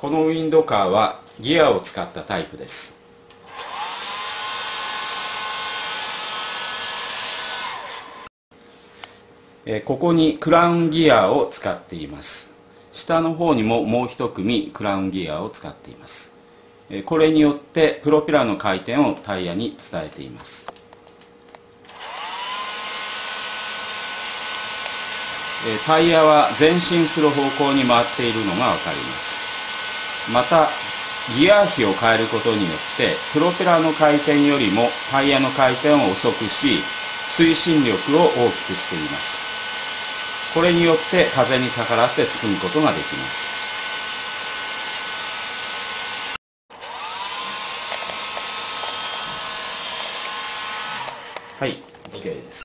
このウィンドカーはギアを使ったタイプです。ここにクラウンギアを使っています。下の方にももう一組クラウンギアを使っています。これによってプロペラの回転をタイヤに伝えています。タイヤは前進する方向に回っているのが分かります。またギア比を変えることによってプロペラの回転よりもタイヤの回転を遅くし推進力を大きくしています。これによって風に逆らって進むことができます。はい OK です。